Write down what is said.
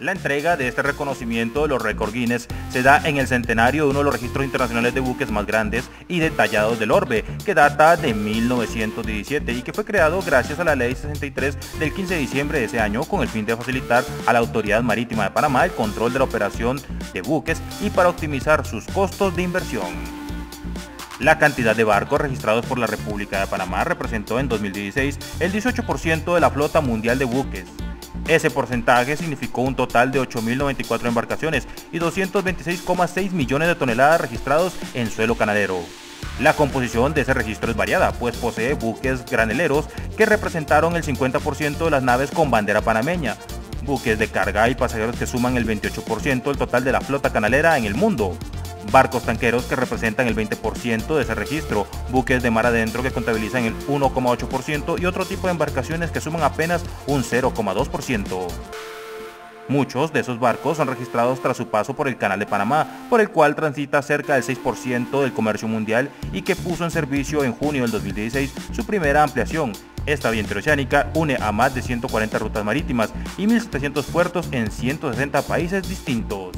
La entrega de este reconocimiento de los récord Guinness se da en el centenario de uno de los registros internacionales de buques más grandes y detallados del orbe, que data de 1917 y que fue creado gracias a la ley 63 del 15 de diciembre de ese año con el fin de facilitar a la Autoridad Marítima de Panamá el control de la operación de buques y para optimizar sus costos de inversión. La cantidad de barcos registrados por la República de Panamá representó en 2016 el 18% de la flota mundial de buques, ese porcentaje significó un total de 8.094 embarcaciones y 226,6 millones de toneladas registrados en suelo canadero. La composición de ese registro es variada, pues posee buques graneleros que representaron el 50% de las naves con bandera panameña, buques de carga y pasajeros que suman el 28% del total de la flota canalera en el mundo, barcos tanqueros que representan el 20% de ese registro, buques de mar adentro que contabilizan el 1,8% y otro tipo de embarcaciones que suman apenas un 0,2%. Muchos de esos barcos son registrados tras su paso por el Canal de Panamá, por el cual transita cerca del 6% del comercio mundial y que puso en servicio en junio del 2016 su primera ampliación. Esta vía interoceánica une a más de 140 rutas marítimas y 1.700 puertos en 160 países distintos.